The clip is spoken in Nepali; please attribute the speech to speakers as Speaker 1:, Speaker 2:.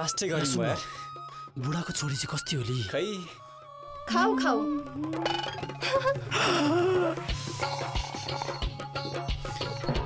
Speaker 1: ब्लास्टै गर्नु भयो
Speaker 2: बुढाको छोरी चाहिँ कस्तो हो लि।
Speaker 1: खै?
Speaker 3: खाऊ खाऊ।